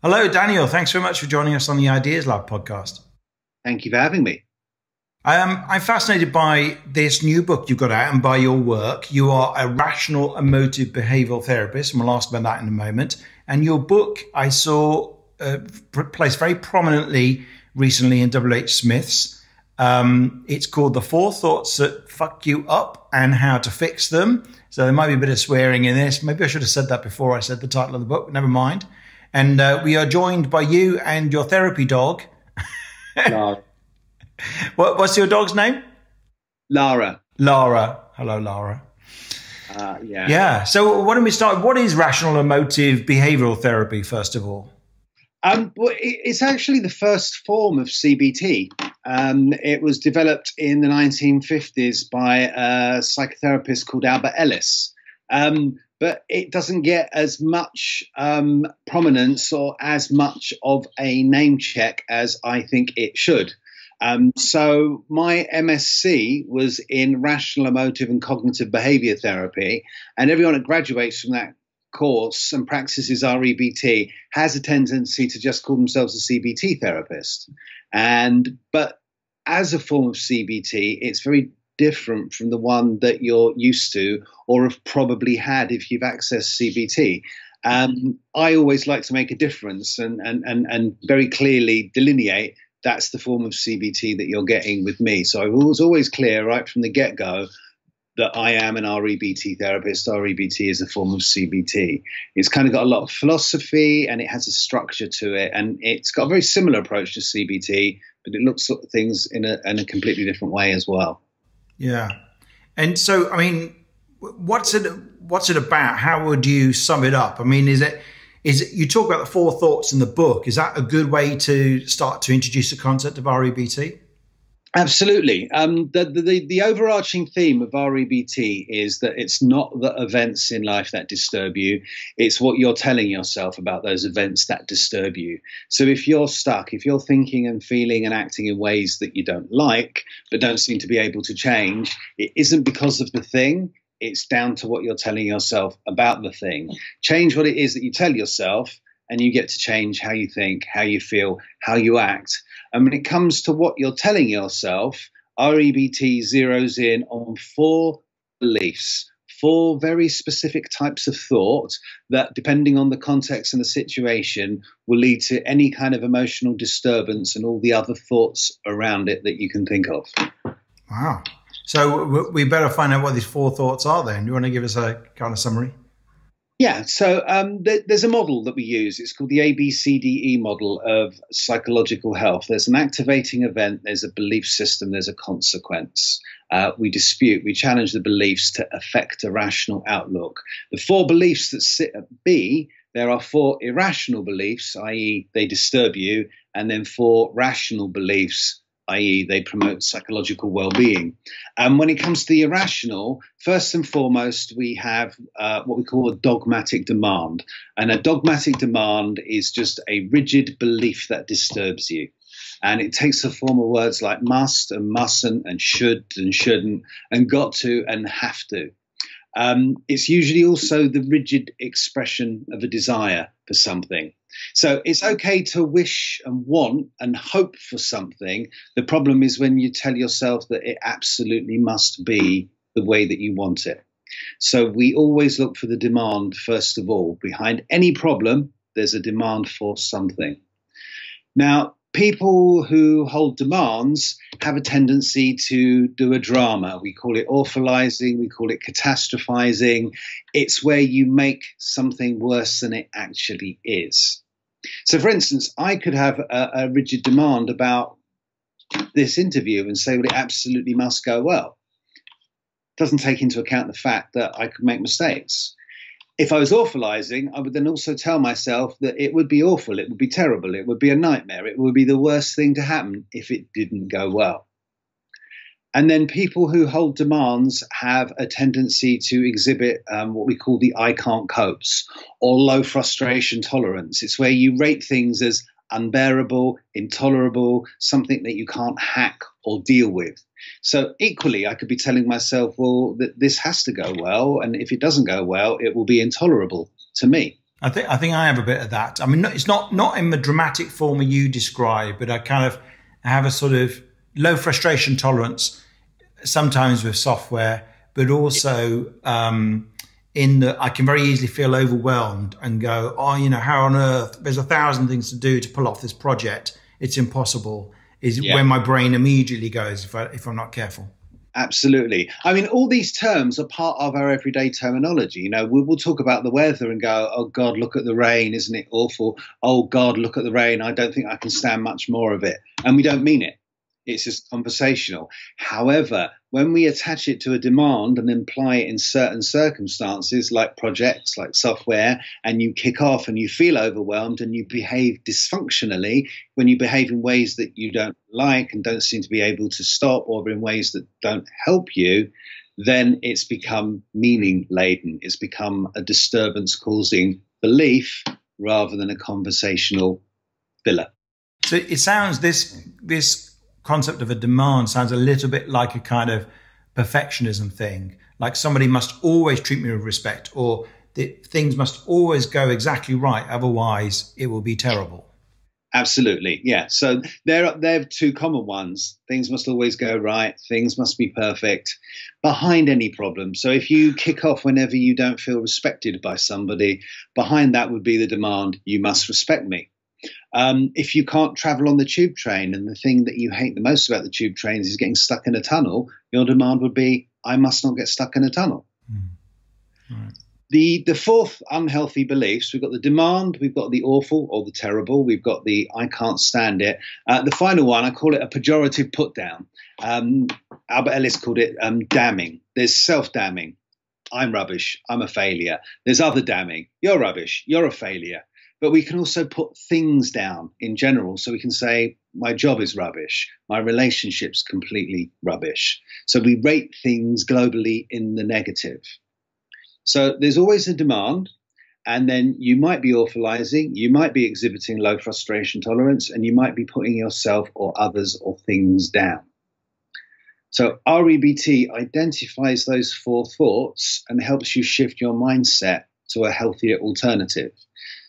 Hello, Daniel. Thanks very much for joining us on the Ideas Lab podcast. Thank you for having me. Um, I'm fascinated by this new book you've got out and by your work. You are a rational emotive behavioral therapist, and we'll ask about that in a moment. And your book, I saw uh, placed very prominently recently in W.H. Smith's. Um, it's called The Four Thoughts That Fuck You Up and How to Fix Them. So there might be a bit of swearing in this. Maybe I should have said that before I said the title of the book. Never mind. And uh, we are joined by you and your therapy dog. No. what, what's your dog's name? Lara. Lara. Hello, Lara. Uh, yeah. Yeah. So why don't we start? What is rational emotive behavioral therapy, first of all? Um, well, it's actually the first form of CBT. Um, it was developed in the 1950s by a psychotherapist called Albert Ellis. Um, but it doesn't get as much um, prominence or as much of a name check as I think it should. Um, so my MSc was in rational emotive and cognitive behavior therapy, and everyone that graduates from that course and practices REBT has a tendency to just call themselves a CBT therapist. And but as a form of CBT, it's very different from the one that you're used to or have probably had if you've accessed CBT. Um, I always like to make a difference and, and, and, and very clearly delineate that's the form of CBT that you're getting with me. So I was always clear right from the get go that I am an REBT therapist. REBT is a form of CBT. It's kind of got a lot of philosophy and it has a structure to it. And it's got a very similar approach to CBT, but it looks at things in a, in a completely different way as well. Yeah. And so, I mean, what's it, what's it about? How would you sum it up? I mean, is it, is it, you talk about the four thoughts in the book. Is that a good way to start to introduce the concept of REBT? Absolutely. Um, the, the, the overarching theme of REBT is that it's not the events in life that disturb you, it's what you're telling yourself about those events that disturb you. So if you're stuck, if you're thinking and feeling and acting in ways that you don't like, but don't seem to be able to change, it isn't because of the thing, it's down to what you're telling yourself about the thing. Change what it is that you tell yourself, and you get to change how you think, how you feel, how you act and when it comes to what you're telling yourself, REBT zeroes in on four beliefs, four very specific types of thought that, depending on the context and the situation, will lead to any kind of emotional disturbance and all the other thoughts around it that you can think of. Wow. So we better find out what these four thoughts are then. You want to give us a kind of summary? Yeah, so um, th- there's a model that we use. It's called the ABCDE model of psychological health. There's an activating event, there's a belief system, there's a consequence. Uh, we dispute, we challenge the beliefs to affect a rational outlook. The four beliefs that sit at B, there are four irrational beliefs, i.e., they disturb you, and then four rational beliefs, i.e., they promote psychological well being. And when it comes to the irrational, first and foremost, we have uh, what we call a dogmatic demand. And a dogmatic demand is just a rigid belief that disturbs you. And it takes the form of words like must and mustn't and should and shouldn't and got to and have to. Um, it's usually also the rigid expression of a desire for something. So it's okay to wish and want and hope for something. The problem is when you tell yourself that it absolutely must be the way that you want it. So we always look for the demand first of all. Behind any problem, there's a demand for something. Now, people who hold demands have a tendency to do a drama. We call it awfulizing, we call it catastrophizing. It's where you make something worse than it actually is. So, for instance, I could have a, a rigid demand about this interview and say, well, it absolutely must go well. Doesn't take into account the fact that I could make mistakes if I was awfulizing, I would then also tell myself that it would be awful, it would be terrible, it would be a nightmare, it would be the worst thing to happen if it didn't go well. And then people who hold demands have a tendency to exhibit um, what we call the I can't copes or low frustration tolerance. It's where you rate things as unbearable, intolerable, something that you can't hack or deal with. So equally, I could be telling myself, well, that this has to go well, and if it doesn't go well, it will be intolerable to me. I think I think I have a bit of that. I mean, it's not not in the dramatic form you describe, but I kind of have a sort of low frustration tolerance sometimes with software, but also um, in that I can very easily feel overwhelmed and go, oh, you know, how on earth? There's a thousand things to do to pull off this project. It's impossible. Is yeah. when my brain immediately goes if I, if I'm not careful. Absolutely. I mean, all these terms are part of our everyday terminology. You know, we, will talk about the weather and go, oh, God, look at the rain. Isn't it awful? Oh, God, look at the rain. I don't think I can stand much more of it. And we don't mean it. It's just conversational. However, when we attach it to a demand and imply it in certain circumstances, like projects, like software, and you kick off and you feel overwhelmed and you behave dysfunctionally, when you behave in ways that you don't like and don't seem to be able to stop, or in ways that don't help you, then it's become meaning laden. It's become a disturbance causing belief rather than a conversational filler. So it sounds this this concept of a demand sounds a little bit like a kind of perfectionism thing. Like somebody must always treat me with respect, or that things must always go exactly right, otherwise it will be terrible. Absolutely, yeah. So they're they're two common ones. Things must always go right. Things must be perfect behind any problem. So if you kick off whenever you don't feel respected by somebody, behind that would be the demand: you must respect me. Um, if you can't travel on the tube train and the thing that you hate the most about the tube trains is getting stuck in a tunnel, your demand would be, I must not get stuck in a tunnel. Mm. Right. The, the fourth unhealthy beliefs we've got the demand, we've got the awful or the terrible, we've got the I can't stand it. Uh, the final one, I call it a pejorative put down. Um, Albert Ellis called it um, damning. There's self damning. I'm rubbish. I'm a failure. There's other damning. You're rubbish. You're a failure but we can also put things down in general. So we can say, my job is rubbish, my relationship's completely rubbish. So we rate things globally in the negative. So there's always a demand, and then you might be awfulizing, you might be exhibiting low frustration tolerance, and you might be putting yourself or others or things down. So REBT identifies those four thoughts and helps you shift your mindset to a healthier alternative.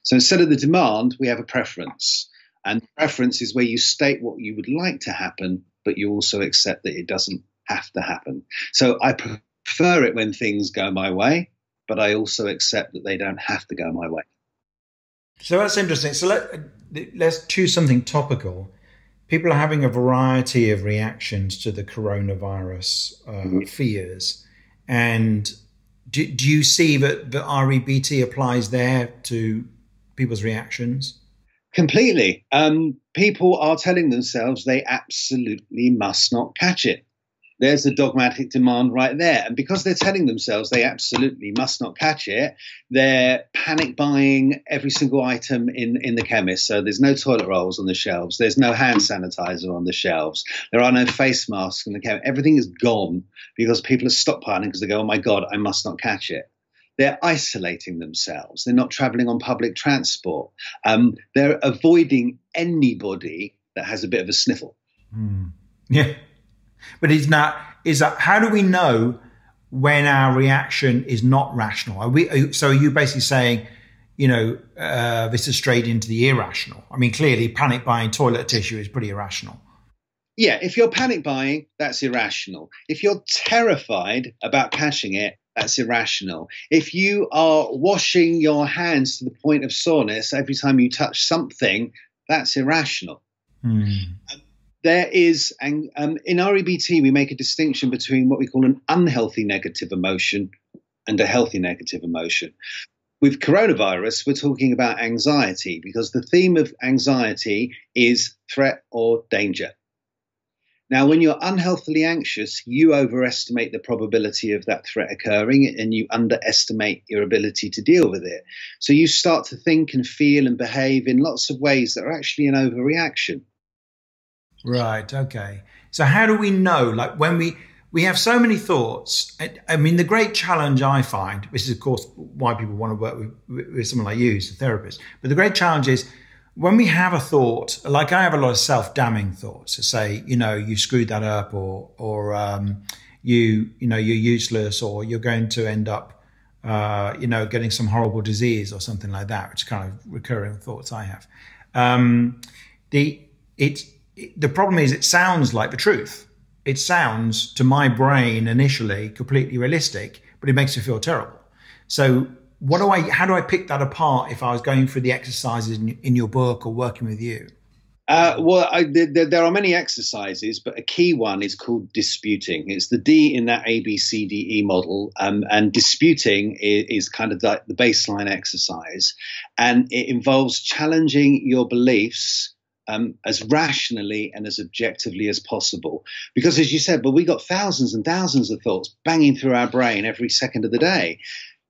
So instead of the demand, we have a preference. And preference is where you state what you would like to happen, but you also accept that it doesn't have to happen. So I prefer it when things go my way, but I also accept that they don't have to go my way. So that's interesting. So let, let's choose something topical. People are having a variety of reactions to the coronavirus uh, mm-hmm. fears. And do, do you see that the REBT applies there to people's reactions? Completely. Um, people are telling themselves they absolutely must not catch it. There's the dogmatic demand right there. And because they're telling themselves they absolutely must not catch it, they're panic buying every single item in, in the chemist. So there's no toilet rolls on the shelves. There's no hand sanitizer on the shelves. There are no face masks in the chemist. Everything is gone because people are stockpiling because they go, oh my God, I must not catch it. They're isolating themselves. They're not traveling on public transport. Um, they're avoiding anybody that has a bit of a sniffle. Mm. Yeah. But is not, is that, how do we know when our reaction is not rational? Are we, so are you basically saying, you know, uh, this is straight into the irrational? I mean, clearly panic buying toilet tissue is pretty irrational. Yeah, if you're panic buying, that's irrational. If you're terrified about cashing it, that's irrational. If you are washing your hands to the point of soreness every time you touch something, that's irrational. Mm. Um, there is, and um, in REBT, we make a distinction between what we call an unhealthy negative emotion and a healthy negative emotion. With coronavirus, we're talking about anxiety because the theme of anxiety is threat or danger. Now, when you're unhealthily anxious, you overestimate the probability of that threat occurring and you underestimate your ability to deal with it. So you start to think and feel and behave in lots of ways that are actually an overreaction. Right. Okay. So how do we know? Like when we we have so many thoughts. I mean, the great challenge I find, which is of course why people want to work with, with someone like you as a therapist, but the great challenge is when we have a thought, like I have a lot of self-damning thoughts to say, you know, you screwed that up, or or um, you you know you're useless, or you're going to end up uh, you know, getting some horrible disease or something like that, which kind of recurring thoughts I have. Um, the it, it the problem is it sounds like the truth. It sounds to my brain initially completely realistic, but it makes me feel terrible. So what do I? How do I pick that apart if I was going through the exercises in, in your book or working with you? Uh, well, I, there, there, are many exercises, but a key one is called disputing. It's the D in that ABCDE model, um, and disputing is, is, kind of like the baseline exercise, and it involves challenging your beliefs um, as rationally and as objectively as possible. Because, as you said, but we got thousands and thousands of thoughts banging through our brain every second of the day.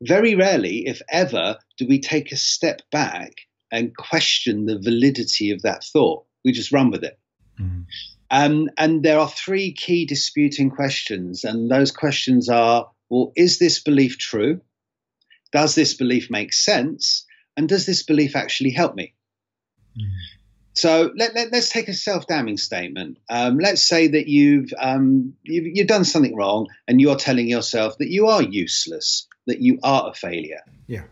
Very rarely, if ever, do we take a step back and question the validity of that thought we just run with it. Mm. Um, and there are three key disputing questions, and those questions are: Well, is this belief true? Does this belief make sense? And does this belief actually help me? Mm. So let, us let, take a self-damning statement. Um, let's say that you've, um, you've you've done something wrong, and you're telling yourself that you are useless, that you are a failure. Yeah.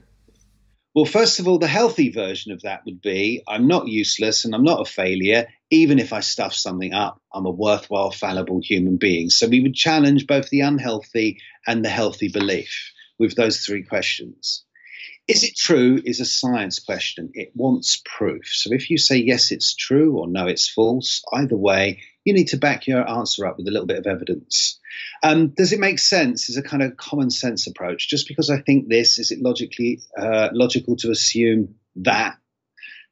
Well, first of all, the healthy version of that would be I'm not useless and I'm not a failure. Even if I stuff something up, I'm a worthwhile, fallible human being. So we would challenge both the unhealthy and the healthy belief with those three questions. Is it true is a science question. It wants proof. So if you say yes, it's true or no, it's false, either way, you need to back your answer up with a little bit of evidence. Um, does it make sense? Is a kind of common sense approach. Just because I think this, is it logically uh, logical to assume that?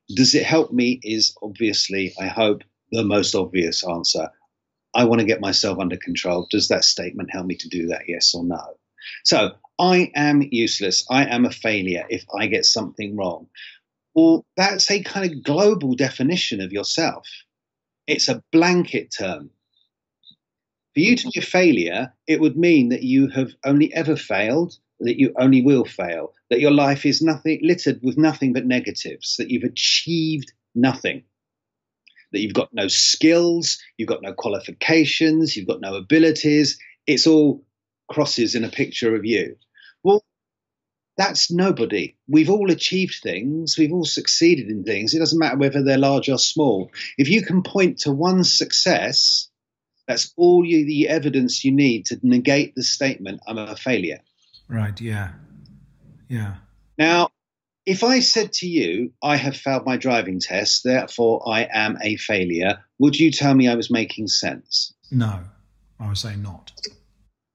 Does it help me? Is obviously, I hope, the most obvious answer. I want to get myself under control. Does that statement help me to do that? Yes or no? So I am useless. I am a failure if I get something wrong. Well, that's a kind of global definition of yourself. It's a blanket term. For you to be a mm-hmm. failure, it would mean that you have only ever failed, that you only will fail, that your life is nothing littered with nothing but negatives, that you've achieved nothing, that you've got no skills, you've got no qualifications, you've got no abilities. It's all crosses in a picture of you. Well, that's nobody. We've all achieved things, we've all succeeded in things. It doesn't matter whether they're large or small. If you can point to one success, that's all you, the evidence you need to negate the statement, I'm a failure. Right, yeah. Yeah. Now, if I said to you, I have failed my driving test, therefore I am a failure, would you tell me I was making sense? No, I would say not.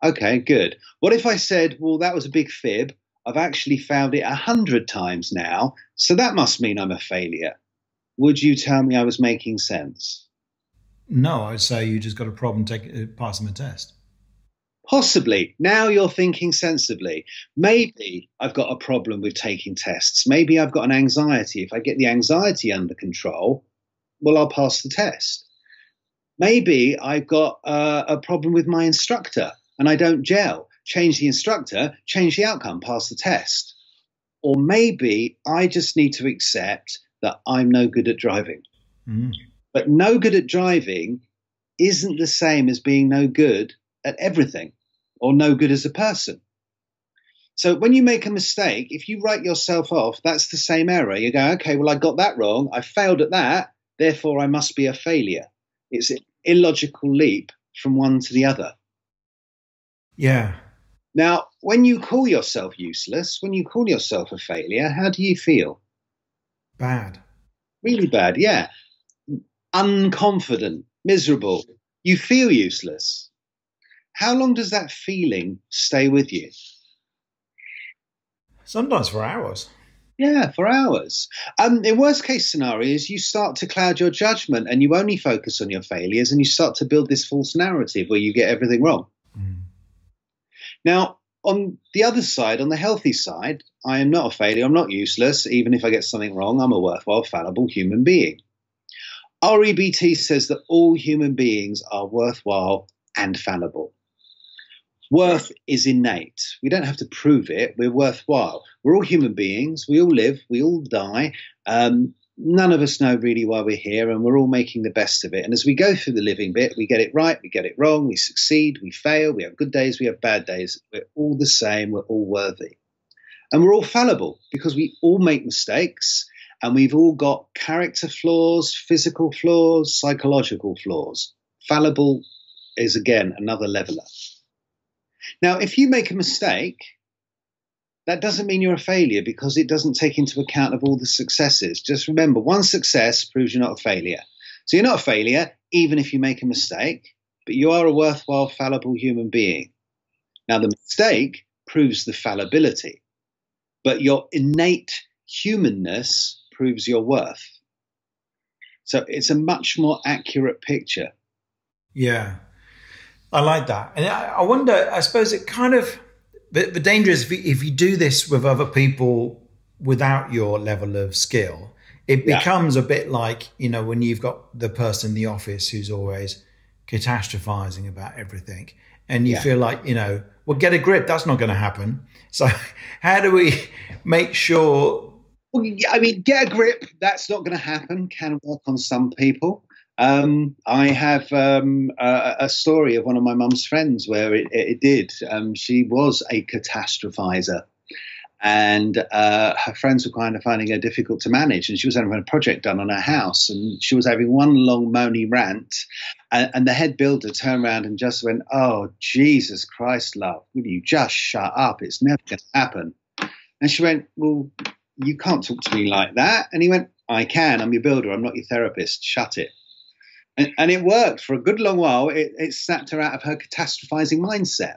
Okay, good. What if I said, well, that was a big fib. I've actually found it a hundred times now, so that must mean I'm a failure. Would you tell me I was making sense? No, I'd say you just got a problem take, uh, passing the test. Possibly. Now you're thinking sensibly. Maybe I've got a problem with taking tests. Maybe I've got an anxiety. If I get the anxiety under control, well, I'll pass the test. Maybe I've got uh, a problem with my instructor and I don't gel. Change the instructor, change the outcome, pass the test. Or maybe I just need to accept that I'm no good at driving. Mm. But no good at driving isn't the same as being no good at everything or no good as a person. So when you make a mistake, if you write yourself off, that's the same error. You go, okay, well, I got that wrong. I failed at that. Therefore, I must be a failure. It's an illogical leap from one to the other. Yeah. Now, when you call yourself useless, when you call yourself a failure, how do you feel? Bad. Really bad, yeah. Unconfident, miserable. You feel useless. How long does that feeling stay with you? Sometimes for hours. Yeah, for hours. Um, in worst case scenarios, you start to cloud your judgment and you only focus on your failures and you start to build this false narrative where you get everything wrong. Mm. Now, on the other side, on the healthy side, I am not a failure. I'm not useless. Even if I get something wrong, I'm a worthwhile, fallible human being. REBT says that all human beings are worthwhile and fallible. Worth is innate. We don't have to prove it. We're worthwhile. We're all human beings. We all live. We all die. Um, none of us know really why we're here, and we're all making the best of it. And as we go through the living bit, we get it right, we get it wrong, we succeed, we fail, we have good days, we have bad days. We're all the same, we're all worthy. And we're all fallible because we all make mistakes and we've all got character flaws, physical flaws, psychological flaws. Fallible is again another leveler. Now, if you make a mistake, that doesn't mean you're a failure because it doesn't take into account of all the successes. Just remember, one success proves you're not a failure. So you're not a failure even if you make a mistake, but you are a worthwhile, fallible human being. Now, the mistake proves the fallibility, but your innate humanness proves your worth. So it's a much more accurate picture. Yeah, I like that. And I, wonder, I suppose it kind of, the, the danger is if you, if you do this with other people without your level of skill, it becomes yeah. a bit like, you know, when you've got the person in the office who's always catastrophizing about everything and you yeah. feel like, you know, well, get a grip. That's not going to happen. So, how do we make sure? Well, I mean, get a grip. That's not going to happen. Can work on some people. Um, I have um, a, a, story of one of my mum's friends where it, it did. Um, she was a catastrophizer. And uh, her friends were kind of finding her difficult to manage. And she was having a project done on her house. And she was having one long moany rant. And, and the head builder turned around and just went, Oh, Jesus Christ, love, will you just shut up? It's never going to happen. And she went, Well, you can't talk to me like that. And he went, I can. I'm your builder. I'm not your therapist. Shut it. And, it worked for a good long while. It, it snapped her out of her catastrophizing mindset.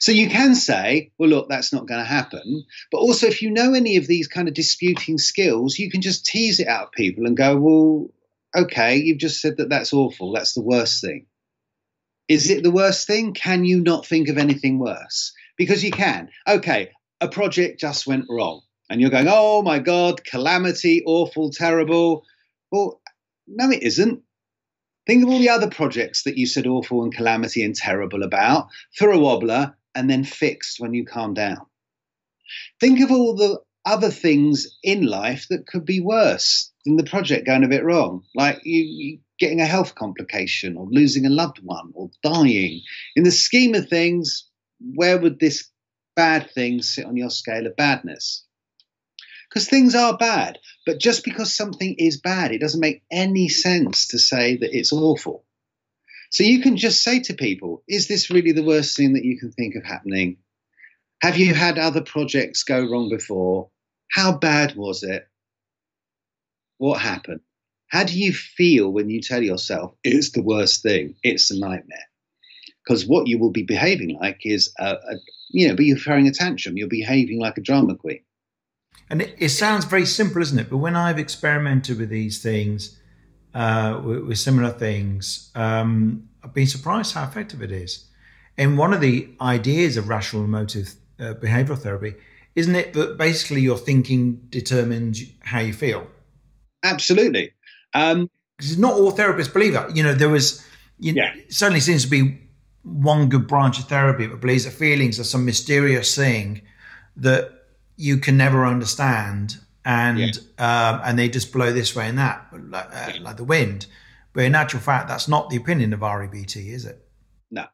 So you can say, well, look, that's not going to happen. But also, if you know any of these kind of disputing skills, you can just tease it out of people and go, well, okay, you've just said that that's awful. That's the worst thing. Is it the worst thing? Can you not think of anything worse? Because you can. Okay, a project just went wrong. And you're going, oh my God, calamity, awful, terrible. Well, no, it isn't. Think of all the other projects that you said awful and calamity and terrible about, through a wobbler, and then fixed when you calm down. Think of all the other things in life that could be worse than the project going a bit wrong, like you, you getting a health complication or losing a loved one or dying. In the scheme of things, where would this bad thing sit on your scale of badness? Because things are bad. But just because something is bad, it doesn't make any sense to say that it's awful. So you can just say to people, is this really the worst thing that you can think of happening? Have you had other projects go wrong before? How bad was it? What happened? How do you feel when you tell yourself it's the worst thing? It's a nightmare. Because what you will be behaving like is, a, a, you know, but you're throwing a tantrum. You're behaving like a drama queen. And it, it, sounds very simple, isn't it? But when I've experimented with these things, uh, with, with, similar things, um, I've been surprised how effective it is. And one of the ideas of rational emotive uh, behavioral therapy, isn't it that basically your thinking determines how you feel? Absolutely. Um, not all therapists believe that. You know, there was, you know, yeah. certainly seems to be one good branch of therapy that believes that feelings are some mysterious thing that you can never understand, and yeah. um, and they just blow this way and that, like, uh, like the wind. But in actual fact, that's not the opinion of REBT, is it? No.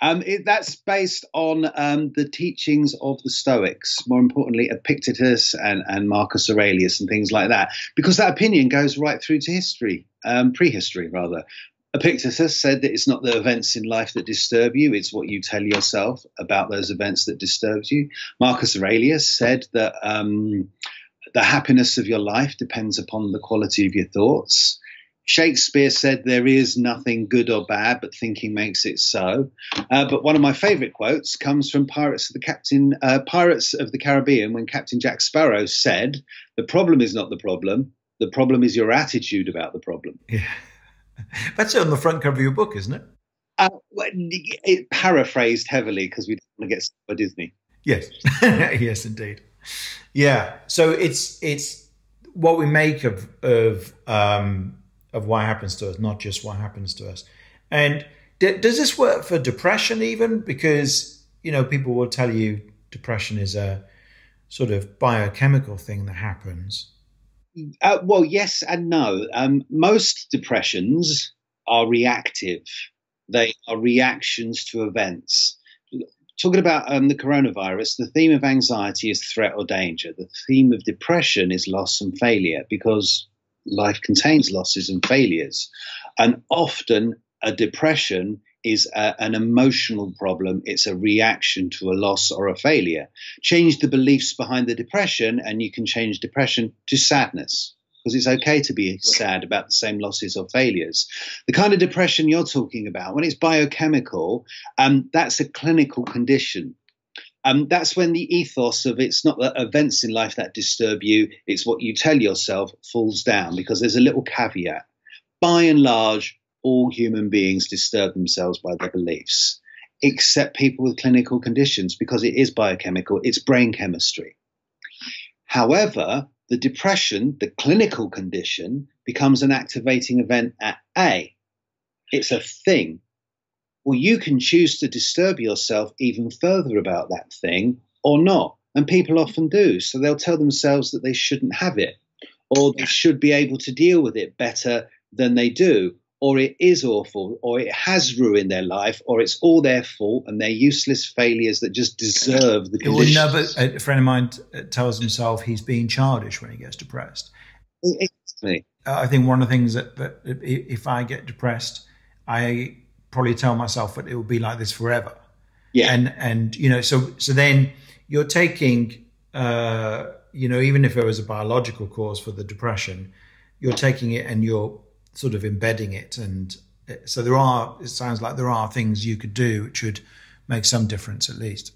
Um, it, that's based on um, the teachings of the Stoics, more importantly, Epictetus and, and Marcus Aurelius and things like that, because that opinion goes right through to history, um, prehistory rather. Epictetus said that it's not the events in life that disturb you, it's what you tell yourself about those events that disturbs you. Marcus Aurelius said that um, the happiness of your life depends upon the quality of your thoughts. Shakespeare said there is nothing good or bad, but thinking makes it so. Uh, but one of my favourite quotes comes from Pirates of the Captain, uh, Pirates of the Caribbean, when Captain Jack Sparrow said, "The problem is not the problem. The problem is your attitude about the problem." Yeah. That's on the front cover of your book, isn't it? Uh, it paraphrased heavily because we don't want to get by Disney. Yes, yes, indeed. Yeah. So it's it's what we make of of um, of what happens to us, not just what happens to us. And d- does this work for depression even? Because you know people will tell you depression is a sort of biochemical thing that happens. Uh, well, yes and no. Um, most depressions are reactive, they are reactions to events. talking about um, the coronavirus, the theme of anxiety is threat or danger. The theme of depression is loss and failure because life contains losses and failures. And often a depression is a, an emotional problem. It's a reaction to a loss or a failure. Change the beliefs behind the depression, and you can change depression to sadness because it's okay to be sad about the same losses or failures. The kind of depression you're talking about, when it's biochemical, um, that's a clinical condition. Um, that's when the ethos of it's not the events in life that disturb you, it's what you tell yourself falls down because there's a little caveat. By and large, all human beings disturb themselves by their beliefs, except people with clinical conditions because it is biochemical, it's brain chemistry. However, the depression, the clinical condition, becomes an activating event at A. It's a thing. Well, you can choose to disturb yourself even further about that thing or not. And people often do. So they'll tell themselves that they shouldn't have it or they should be able to deal with it better than they do or it is awful, or it has ruined their life, or it's all their fault and they're useless failures that just deserve the conditions. Never, a friend of mine tells himself he's being childish when he gets depressed. Exactly. I think one of the things that, that if I get depressed, I probably tell myself that it will be like this forever. Yeah. And and you know, so so then you're taking, uh, you know, even if there was a biological cause for the depression, you're taking it and you're sort of embedding it. And so there are, it sounds like there are things you could do which would make some difference at least.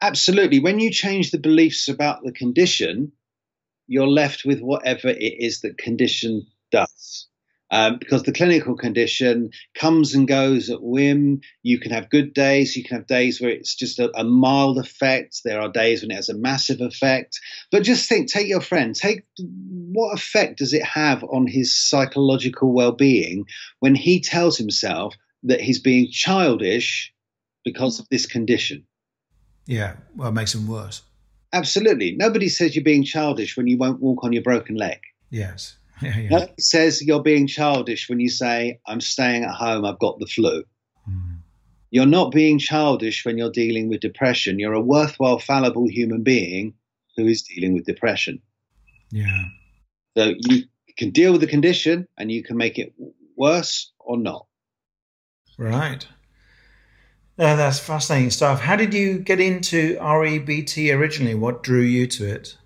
Absolutely. When you change the beliefs about the condition, you're left with whatever it is that condition does um, because the clinical condition comes and goes at whim. You can have good days, you can have days where it's just a, a, mild effect. There are days when it has a massive effect. But just think, take your friend, take what effect does it have on his psychological well being when he tells himself that he's being childish because of this condition? Yeah, well, it makes him worse. Absolutely. Nobody says you're being childish when you won't walk on your broken leg. Yes. Yeah, yeah. says you're being childish when you say, I'm staying at home, I've got the flu. Mm. You're not being childish when you're dealing with depression. You're a worthwhile, fallible human being who is dealing with depression. Yeah. So you can deal with the condition and you can make it worse or not. Right. Yeah, that's fascinating stuff. How did you get into REBT originally? What drew you to it?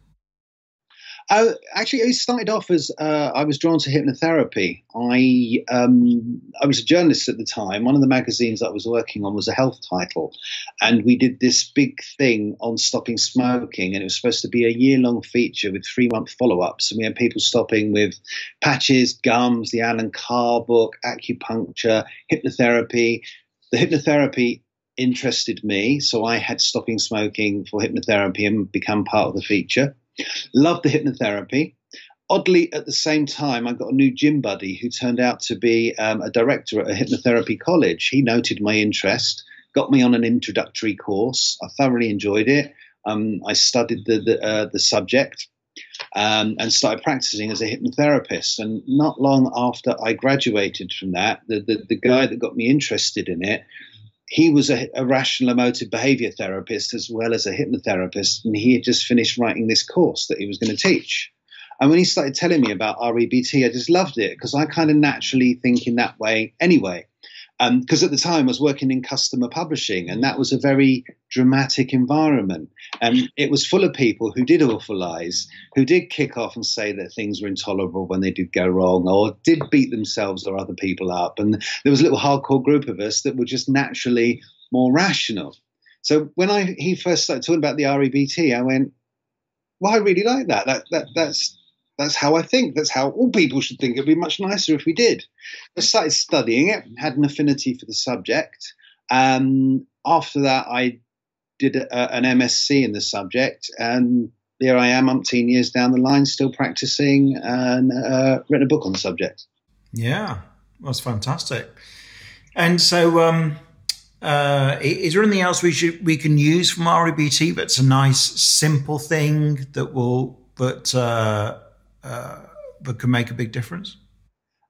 Uh, actually, it started off as uh, I was drawn to hypnotherapy. I um, I was a journalist at the time. One of the magazines that I was working on was a health title, and we did this big thing on stopping smoking, and it was supposed to be a year long feature with three month follow ups. And we had people stopping with patches, gums, the Allen Carr book, acupuncture, hypnotherapy. The hypnotherapy interested me, so I had stopping smoking for hypnotherapy and become part of the feature. Loved the hypnotherapy. Oddly, at the same time, I got a new gym buddy who turned out to be um, a director at a hypnotherapy college. He noted my interest, got me on an introductory course. I thoroughly enjoyed it. Um, I studied the the, uh, the subject um, and started practicing as a hypnotherapist. And not long after I graduated from that, the, the, the guy that got me interested in it he was a, a, rational emotive behavior therapist as well as a hypnotherapist, and he had just finished writing this course that he was going to teach. And when he started telling me about REBT, I just loved it because I kind of naturally think in that way anyway because um, at the time I was working in customer publishing, and that was a very dramatic environment. And it was full of people who did awfulize, who did kick off and say that things were intolerable when they did go wrong, or did beat themselves or other people up. And there was a little hardcore group of us that were just naturally more rational. So when I he first started talking about the REBT, I went, "Well, I really like that. That that that's that's how I think. That's how all people should think. It'd be much nicer if we did. I started studying it, had an affinity for the subject. Um, after that, I did a, an MSc in the subject, and here I am, umpteen years down the line, still practicing and uh, written a book on the subject. Yeah, that's fantastic. And so, um, uh, is there anything else we should we can use from REBT that's a nice, simple thing that will that uh, uh, that can make a big difference?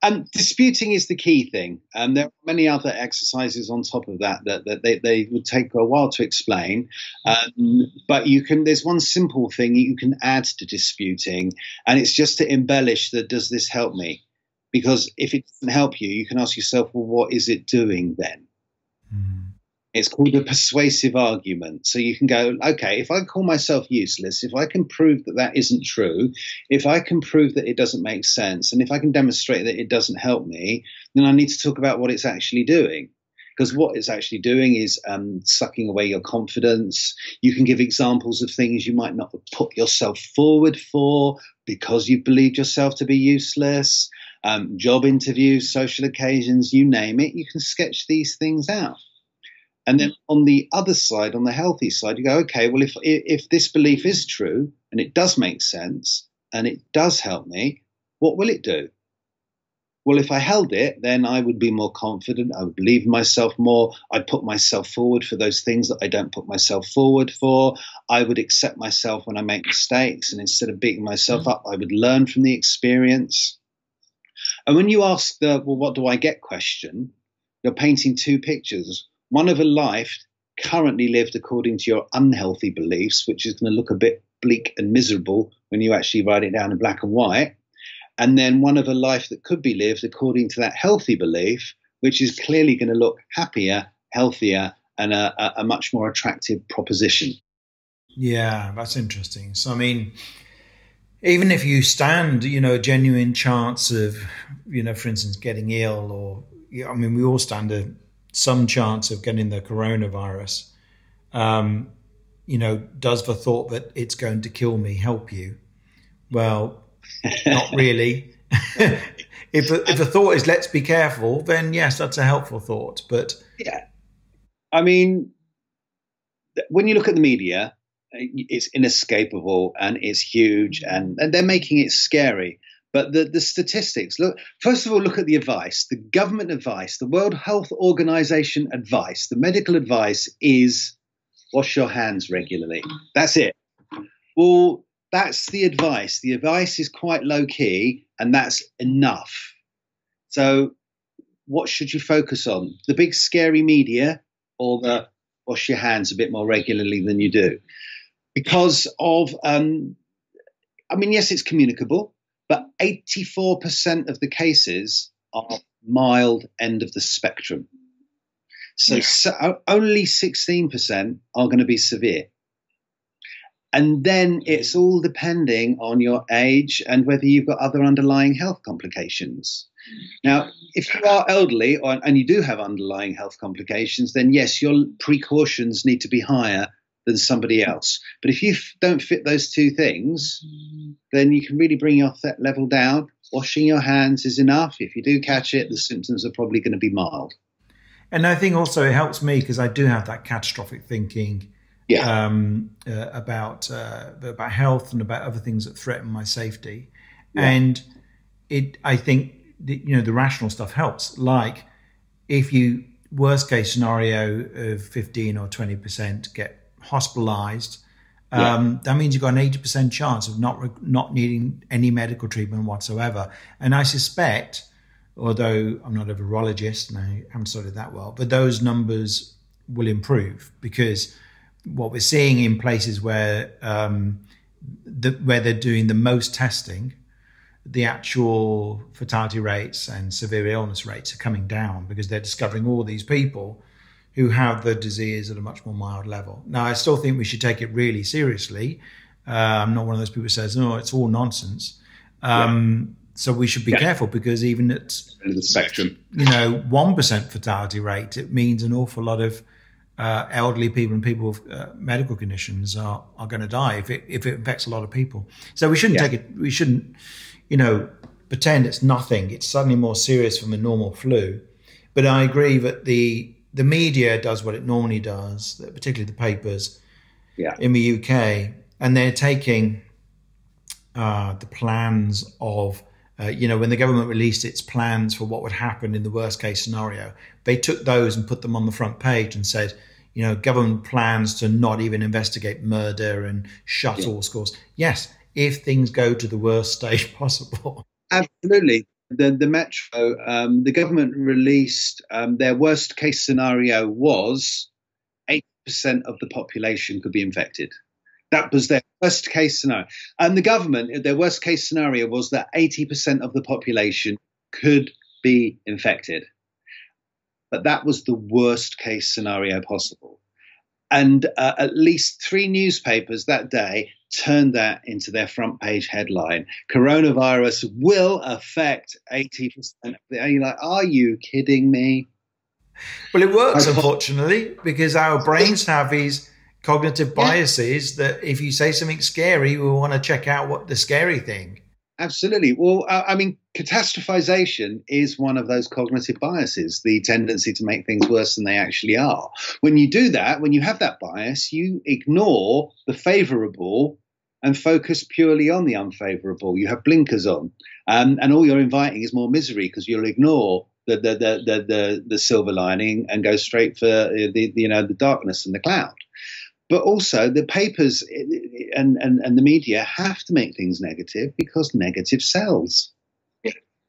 Um, disputing is the key thing. Um, there are many other exercises on top of that that, that they, they would take a while to explain. Um, but you can. There's one simple thing you can add to disputing, and it's just to embellish that. Does this help me? Because if it doesn't help you, you can ask yourself, well, what is it doing then? Mm. It's called a persuasive argument. So you can go, okay, if I call myself useless, if I can prove that that isn't true, if I can prove that it doesn't make sense, and if I can demonstrate that it doesn't help me, then I need to talk about what it's actually doing. Because what it's actually doing is um, sucking away your confidence. You can give examples of things you might not put yourself forward for because you've believed yourself to be useless. Um, job interviews, social occasions, you name it, you can sketch these things out. And then on the other side, on the healthy side, you go, okay, well, if if this belief is true and it does make sense and it does help me, what will it do? Well, if I held it, then I would be more confident. I would believe in myself more. I'd put myself forward for those things that I don't put myself forward for. I would accept myself when I make mistakes. And instead of beating myself mm. up, I would learn from the experience. And when you ask the, well, what do I get question, you're painting two pictures one of a life currently lived according to your unhealthy beliefs, which is going to look a bit bleak and miserable when you actually write it down in black and white. And then one of a life that could be lived according to that healthy belief, which is clearly going to look happier, healthier, and a, a, much more attractive proposition. Yeah, that's interesting. So, I mean, even if you stand, you know, a genuine chance of, you know, for instance, getting ill, or, I mean, we all stand a some chance of getting the coronavirus, um, you know, does the thought that it's going to kill me help you? Well, not really. if if the thought is let's be careful, then yes, that's a helpful thought. But yeah, I mean, when you look at the media, it's inescapable and it's huge, and, and they're making it scary. But the, the statistics look, first of all, look at the advice. The government advice, the World Health Organization advice, the medical advice is wash your hands regularly. That's it. Well, that's the advice. The advice is quite low key, and that's enough. So, what should you focus on? The big scary media or the wash your hands a bit more regularly than you do? Because of, um, I mean, yes, it's communicable but 84% of the cases are mild end of the spectrum. So, yeah. so only 16% are going to be severe. And then it's all depending on your age and whether you've got other underlying health complications. Now, if you are elderly or, and you do have underlying health complications, then yes, your precautions need to be higher than somebody else. But if you f- don't fit those two things, then you can really bring your threat level down. Washing your hands is enough. If you do catch it, the symptoms are probably going to be mild. And I think also it helps me because I do have that catastrophic thinking yeah. um, uh, about uh, about health and about other things that threaten my safety. Yeah. And it, I think, the, you know, the rational stuff helps. Like if you worst case scenario of 15 or 20 percent get hospitalized, yeah. um, that means you've got an 80% chance of not not needing any medical treatment whatsoever. And I suspect, although I'm not a virologist and I haven't studied that well, but those numbers will improve because what we're seeing in places where um, the, where they're doing the most testing, the actual fatality rates and severe illness rates are coming down because they're discovering all these people who have the disease at a much more mild level. Now, I still think we should take it really seriously. Uh, I'm not one of those people who says, "No, it's all nonsense." Um, yeah. So we should be yeah. careful because even at the spectrum, you know, one percent fatality rate, it means an awful lot of uh, elderly people and people with uh, medical conditions are are going to die if it if it affects a lot of people. So we shouldn't yeah. take it. We shouldn't, you know, pretend it's nothing. It's suddenly more serious from a normal flu. But I agree that the the media does what it normally does, particularly the papers yeah. in the UK, and they're taking uh, the plans of, uh, you know, when the government released its plans for what would happen in the worst case scenario, they took those and put them on the front page and said, you know, government plans to not even investigate murder and shut yeah. all schools. Yes, if things go to the worst stage possible. Absolutely. The, the Metro, um, the government released um, their worst case scenario was 8% of the population could be infected. That was their worst case scenario. And the government, their worst case scenario was that 80% of the population could be infected. But that was the worst case scenario possible. And uh, at least three newspapers that day turned that into their front page headline. Coronavirus will affect 80% of the. Are you like, are you kidding me? Well, it works, unfortunately, because our brains have these cognitive biases yeah. that if you say something scary, we want to check out what the scary thing. Absolutely. Well, I mean, catastrophization is one of those cognitive biases, the tendency to make things worse than they actually are. When you do that, when you have that bias, you ignore the favorable and focus purely on the unfavorable. You have blinkers on, um, and all you're inviting is more misery because you'll ignore the the, the the the the silver lining and go straight for the, the you know the darkness and the cloud but also the papers and, and, and the media have to make things negative because negative sells.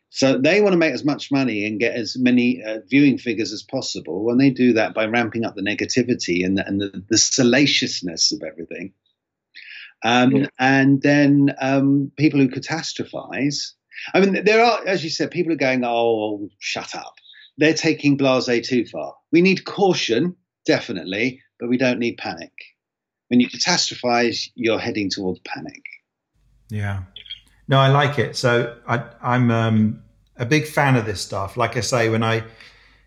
So they want to make as much money and get as many uh, viewing figures as possible. When they do that by ramping up the negativity and the, and the, the salaciousness of everything, um, yeah. and then um, people who catastrophize. I mean, there are, as you said, people are going, "Oh, shut up." They're taking blase too far. We need caution, definitely, but we don't need panic. When you catastrophize, you're heading towards panic. Yeah. No, I like it. So I, am um, a big fan of this stuff. Like I say, when I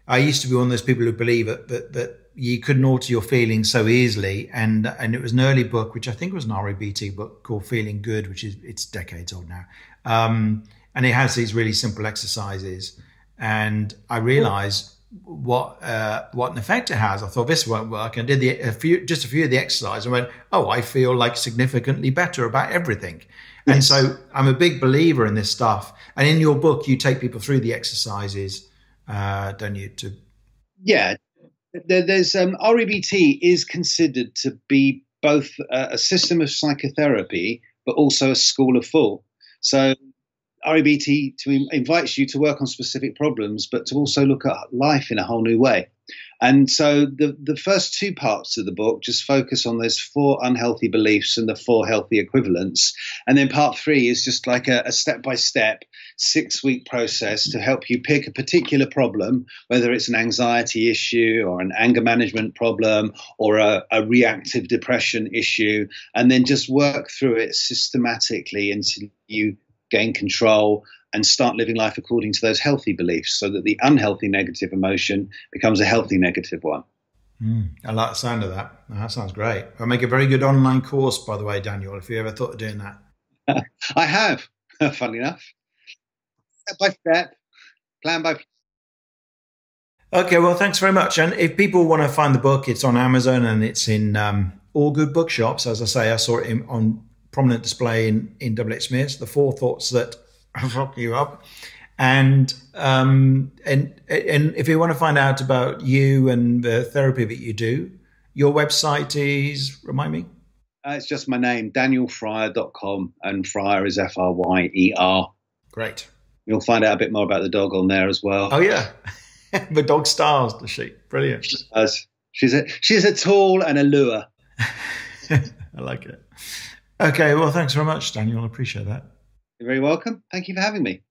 I used to be one of those people who believe it, that that you couldn't alter your feelings so easily, and and it was an early book, which I think was an REBT book called Feeling Good, which is it's decades old now, um, and it has these really simple exercises, and I realized what uh, what an effect it has. I thought this won't work, and did the a few just a few of the exercises, and went, oh, I feel like significantly better about everything. Yes. And so I'm a big believer in this stuff. And in your book, you take people through the exercises, uh, don't you? To yeah, there's um, REBT is considered to be both a, a system of psychotherapy, but also a school of thought. So REBT to invites you to work on specific problems, but to also look at life in a whole new way. And so the, the first two parts of the book just focus on those four unhealthy beliefs and the four healthy equivalents. And then part three is just like a step by step, six week process to help you pick a particular problem, whether it's an anxiety issue or an anger management problem or a, a reactive depression issue, and then just work through it systematically until you gain control, and start living life according to those healthy beliefs so that the unhealthy negative emotion becomes a healthy negative one. Mm, I like the sound of that. That sounds great. I'll make a very good online course, by the way, Daniel, if you ever thought of doing that. I have, funny enough. Step by step, plan by plan. Okay, well, thanks very much. And if people want to find the book, it's on Amazon and it's in um, all good bookshops. As I say, I saw it in, on prominent display in, in Double W.H. Smith's, The Four Thoughts That Fuck You Up. And um, and and if you want to find out about you and the therapy that you do, your website is remind me. Uh, it's just my name, danielfryer.com, and Fryer is F R Y E R. Great. You'll find out a bit more about the dog on there as well. Oh yeah, the dog stars, does she? Brilliant. She does. She's a she's a tool and a lure. I like it. Okay, well, thanks very much, Daniel. I appreciate that. You're very welcome. Thank you for having me.